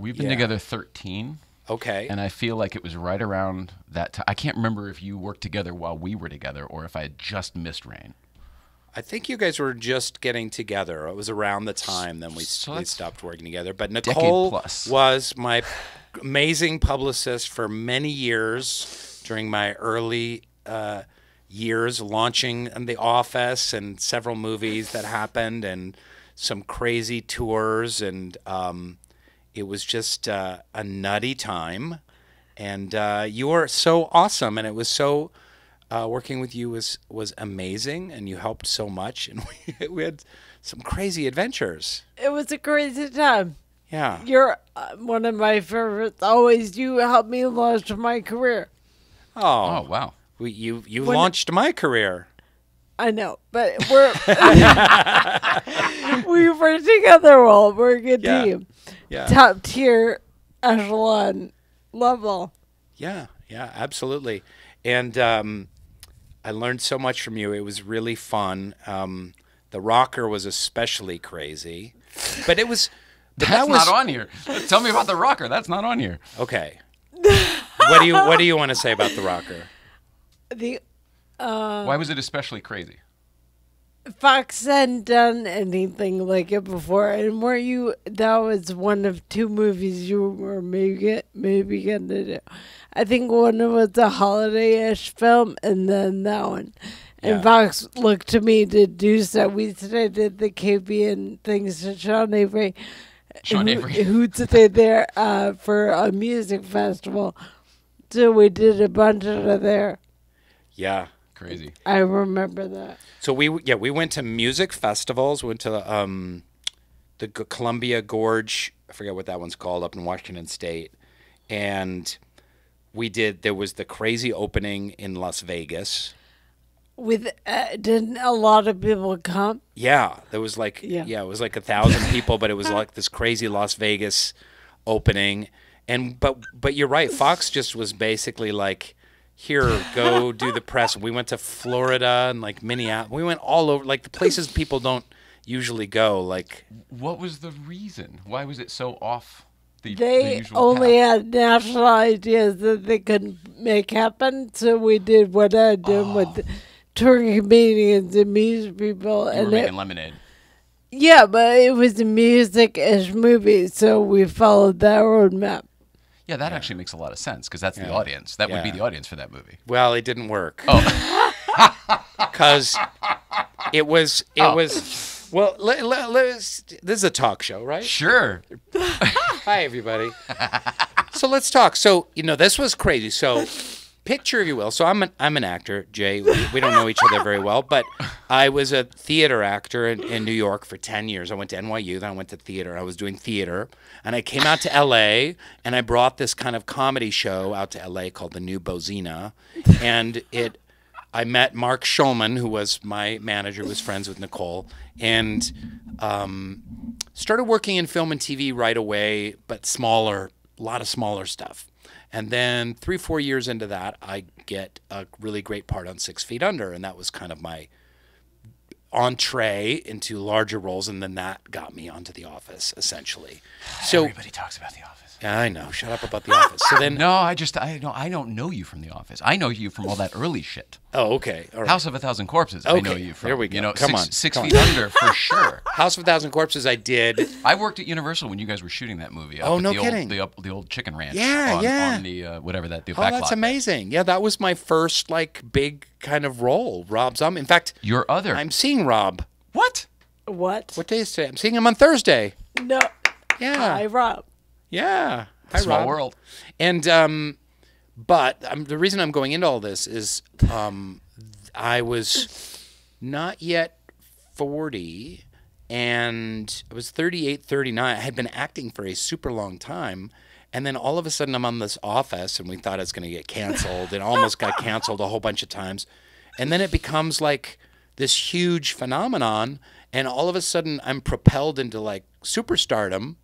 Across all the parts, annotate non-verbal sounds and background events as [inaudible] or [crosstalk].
We've been yeah. together 13, Okay. and I feel like it was right around that time. I can't remember if you worked together while we were together or if I had just missed Rainn. I think you guys were just getting together. It was around the time then we, So we stopped working together. But Nicole plus. was my amazing publicist for many years during my early uh, years, launching in The Office and several movies that happened and some crazy tours. And um, it was just uh, a nutty time. And uh, you were so awesome, and it was so uh, working with you was was amazing, and you helped so much, and [laughs] we, we had some crazy adventures. It was a crazy time. Yeah, You're uh, one of my favorites. Always, you helped me launch my career. Oh, Oh, wow. we, you you When- launched my career. I know, but we're [laughs] we were together well. We're a good Yeah. team, Yeah, top tier echelon level. yeah, yeah, absolutely. And um, I learned so much from you. It was really fun. Um, the rocker was especially crazy, but it was. But That's that was not on here. Tell me about the rocker. That's not on here. okay. what do you What do you want to say about the rocker? [laughs] The uh, Why was it especially crazy? Fox hadn't done anything like it before, and were you? That was one of two movies you were maybe maybe gonna do. I think one of was a holiday-ish film, and then that one. And Yeah. Fox looked to me to do so. We today did the Caribbean things to Sean Avery. Sean who, Avery. who stayed there uh, for a music festival. So we did a bunch of there. Yeah. Crazy. I remember that. So we yeah we went to music festivals. Went to um, the G- Columbia Gorge. I forget what that one's called up in Washington State, and we did. There was the crazy opening in Las Vegas. With uh, didn't a lot of people come? Yeah, there was like yeah, Yeah. it was like a thousand people, but it was like this crazy Las Vegas opening. And but but you're right. Fox just was basically like, here, go do the press. We went to Florida and like Minneapolis. We went all over like the places people don't usually go. Like What was the reason? Why was it so off the, the They usual only path? had national ideas that they couldn't make happen, so we did what I did ah. with touring comedians and music people, You were and it, lemonade. yeah, but it was a music-ish movies, so we followed that roadmap. Yeah, that actually makes a lot of sense because that's the audience. That would be the audience for that movie. well, it didn't work Oh, [laughs] [laughs] because it was it Oh. was well. Let, this is a talk show, right? sure. [laughs] Hi, everybody. so let's talk. So you know, this was crazy. So picture, if you will. So I'm an I'm an actor, Jay. We, we don't know each other very well, but I was a theater actor in, in New York for ten years. I went to NYU, then I went to theater. I was doing theater, and I came out to LA, and I brought this kind of comedy show out to LA called the New Bozena, and it. I met Mark Schulman, who was my manager, was friends with Nicole, and um, started working in film and TV right away, but smaller, a lot of smaller stuff. And then three, four years into that, I get a really great part on Six Feet Under, and that was kind of my entree into larger roles, and then that got me onto The Office, essentially. So Everybody talks about The Office. Yeah, I know. Shut up about The [laughs] Office. So then, No, I just I don't I don't know you from The Office. I know you from all that early shit. oh, okay, all right. House of a Thousand Corpses. I know Okay, you from. there we go. You go. know, Come six, on, Six come Feet Under for [laughs] sure. House of a Thousand Corpses, I did. I worked at Universal when you guys were shooting that movie. Up Oh, at no the kidding. Old, the, up, the old chicken ranch. Yeah, on, yeah. On the uh, whatever that the Oh, back that's lot. amazing. Yeah, that was my first like big kind of role. Rob Zombie. In fact, Your other. I'm seeing Rob. what? What? What day is today? I'm seeing him on Thursday. No. Yeah. Hi, Rob. Yeah. Hi, Small Rob. world. And um, but um, the reason I'm going into all this is um, I was not yet 40 and I was 38, 39. I had been acting for a super long time. And then all of a sudden I'm on this office and we thought it's going to get canceled. It almost got canceled a whole bunch of times. And then it becomes like this huge phenomenon. And all of a sudden I'm propelled into like superstardom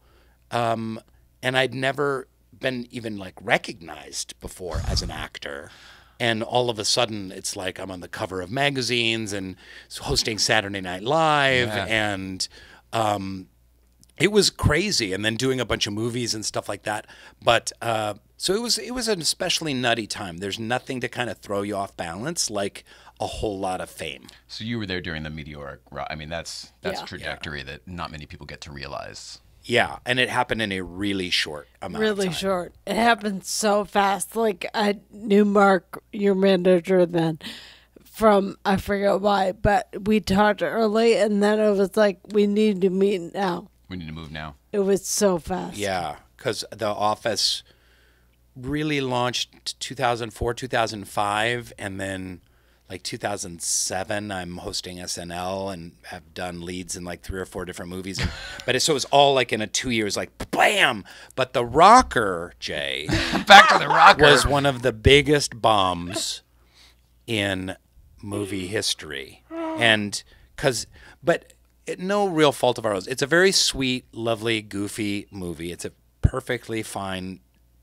um, and I'd never been even like recognized before as an actor. And all of a sudden, it's like I'm on the cover of magazines and hosting Saturday Night Live Yeah. and um, it was crazy and then doing a bunch of movies and stuff like that but uh, so it was it was an especially nutty time there's nothing to kind of throw you off balance like a whole lot of fame So you were there during the meteoric. ri- I mean, that's that's Yeah. trajectory that not many people get to realize. Yeah and it happened in a really short amount of really time. short. It happened so fast. Like I knew Mark, your manager, then from I forget why, but we talked early, and then it was like we need to meet now. We need to move now. It was so fast. yeah because the office really launched 2004 2005 and then like 2007 i'm hosting snl and have done leads in like three or four different movies and, [laughs] but it, so it was all like in a two years like bam but the rocker jay [laughs] Back to the rocker. was one of the biggest bombs in movie history. And because, but it, no real fault of ours. It's a very sweet, lovely, goofy movie. It's a perfectly fine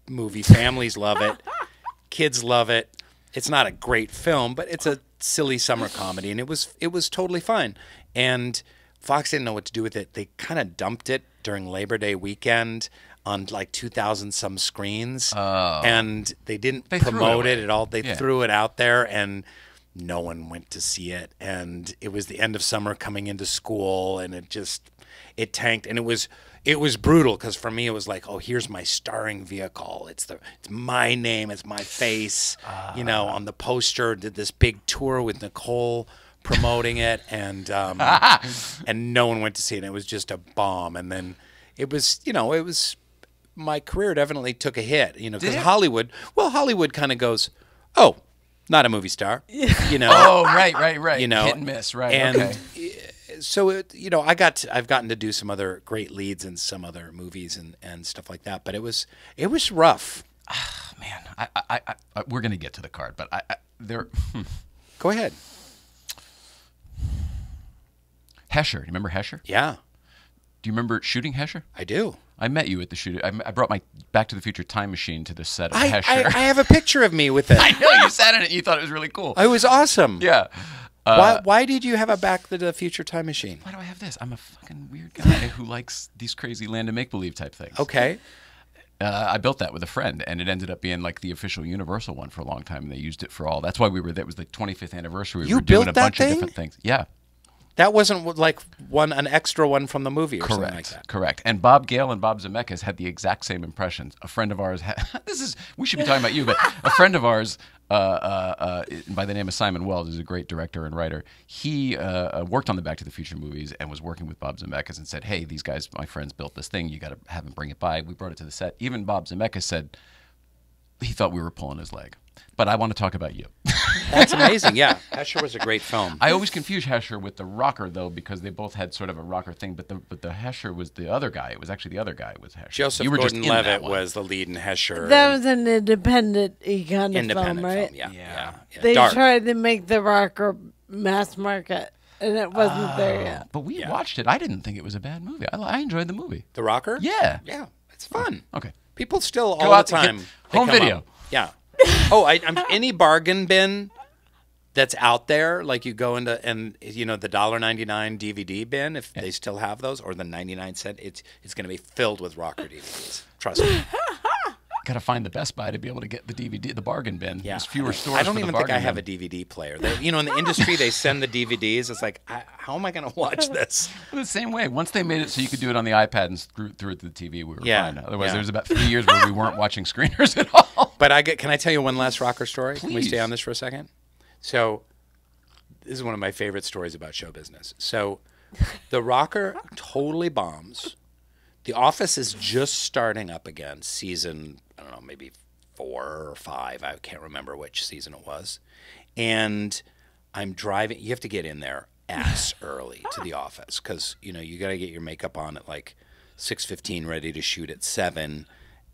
movie. Families love it, [laughs] kids love it. It's not a great film, but it's a silly summer comedy, and it was it was totally fine. And Fox didn't know what to do with it. They kind of dumped it during Labor Day weekend on like 2,000 some screens, oh. and they didn't They threw it promote it at all. They Yeah. threw it out there, and no one went to see it. And it was the end of summer coming into school, and it just it tanked, and it was it was brutal because for me it was like, oh, here's my starring vehicle. It's the it's my name, it's my face, you know, on the poster. Did this big tour with Nicole promoting it, and um, [laughs] and no one went to see it. And it was just a bomb, and then it was you know it was my career definitely took a hit, you know, because Hollywood, well, Hollywood kind of goes, oh, not a movie star, you [laughs] know. Oh, right, right, right. You know, hit and miss, right? And okay. So it, you know, I got to, I've gotten to do some other great leads in some other movies and, and stuff like that. But it was it was rough. Ah, man, I, I, I, I, we're gonna get to the card, but I, I there. Hmm. Go ahead. Hesher, you remember Hesher? Yeah, Do you remember shooting Hesher? I do. I met you at the shoot. I, I brought my Back to the Future time machine to the set of I, I, Hesher. I have a picture of me with it. [laughs] I know you sat in it. You thought it was really cool. It was awesome. yeah. Uh, why, why did you have a Back to the Future time machine? Why do I have this? I'm a fucking weird guy [laughs] who likes these crazy land of make believe type things. Okay. Uh, I built that with a friend, and it ended up being like the official Universal one for a long time. And they used it for all. That's why we were. That was the 25th anniversary. We You were doing built a that bunch thing? of different things. Yeah, That wasn't like one an extra one from the movie or something like correct, that. correct. And Bob Gale and Bob Zemeckis had the exact same impressions. A friend of ours. Had, [laughs] this is we should be talking about you, but a friend of ours. Uh, uh, uh, by the name of Simon Wells, is a great director and writer. He worked on the Back to the Future movies and was working with Bob Zemeckis and said, "Hey, these guys, my friends, built this thing. You got to have them bring it by." We brought it to the set. Even Bob Zemeckis said he thought we were pulling his leg. But I want to talk about you. [laughs] That's amazing. Yeah, Hesher was a great film. I always confuse Hesher with the rocker though, because they both had sort of a rocker thing. But the but the Hesher was the other guy. It was actually the other guy was Hesher. Joseph you were just in that Gordon-Levitt was the lead in Hesher. That was an independent kind of independent film, right? Yeah, Yeah. yeah. yeah. They Dark. tried to make the rocker mass market, and it wasn't there oh. yet. But we Yeah. watched it. I didn't think it was a bad movie. I, I enjoyed the movie. The Rocker. Yeah. yeah, it's fun. Okay. People still Go all out the time home video. up. Yeah. Oh, I, I'm any bargain bin that's out there. Like you go into and you know the dollar ninety nine DVD bin if they still have those or the ninety nine cent. It's it's going to be filled with rocker DVDs. Trust me. [laughs] Got to find the Best Buy to be able to get the DVD, the bargain bin. Yeah. There's fewer stores. I don't even think I have a. DVD player. They, you know, in the industry, they send the DVDs. It's like, I, how am I going to watch [laughs] this? The same way. Once they made it so you could do it on the iPad and through, through it to the TV, we were Yeah, fine. Otherwise, yeah. there was about three years where we weren't [laughs] watching screeners at all. But I get. Can I tell you one last rocker story? Can we stay on this for a second? So, this is one of my favorite stories about show business. So, the rocker totally bombs. The Office is just starting up again, season I don't know, maybe four or five. I can't remember which season it was. And I'm driving. You have to get in there ass [laughs] early to the ah. office because you know you got to get your makeup on at like six fifteen, ready to shoot at seven.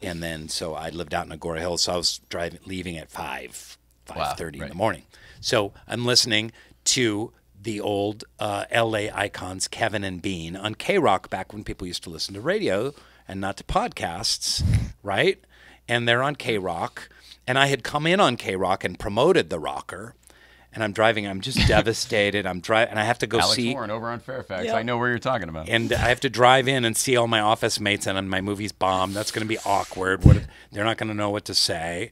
And then so I lived out in Agoura Hills, so I was driving, leaving at five, five thirty in right. the morning. So I'm listening to the old uh, L.A. icons Kevin and Bean on KROQ back when people used to listen to radio and not to podcasts, [laughs] right? And they're on KROQ, and I had come in on KROQ and promoted the rocker, and and I'm driving. I'm just devastated. I'm driving, and I have to go Alex see. Warren over on Fairfax. Yep. I know where you're talking about. And I have to drive in and see all my office mates, and my movie's bombed. That's going to be awkward. What they're not going to know what to say.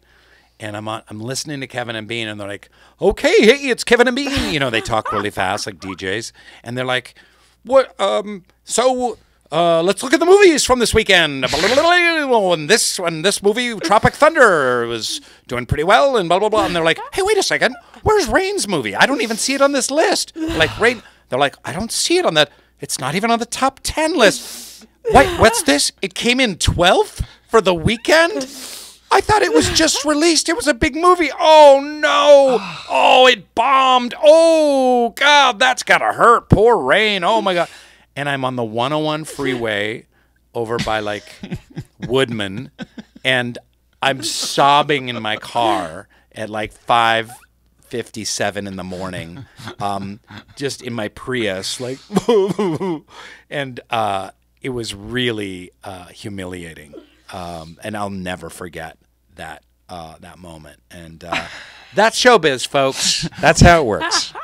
And I'm on, I'm listening to Kevin and Bean, and they're like, "Okay, hey, it's Kevin and Bean." You know, they talk really fast like DJs, and they're like, "What? Um, so." Uh, let's look at the movies from this weekend. And this and this movie, Tropic Thunder, was doing pretty well, and blah blah blah. And they're like, "Hey, wait a second, where's Rainn's movie? I don't even see it on this list." Like Rainn, they're like, "I don't see it on that. It's not even on the top ten list." Wait, what's this? It came in twelfth for the weekend. I thought it was just released. It was a big movie. Oh no! Oh, it bombed. Oh God, that's gotta hurt. Poor Rainn. Oh my God. And I'm on the 101 freeway over by like [laughs] Woodman, and I'm sobbing in my car at like five fifty-seven in the morning, um, just in my Prius, like, [laughs] and uh, it was really uh, humiliating, um, and I'll never forget that uh, that moment. And uh, that's showbiz, folks. That's how it works. [laughs]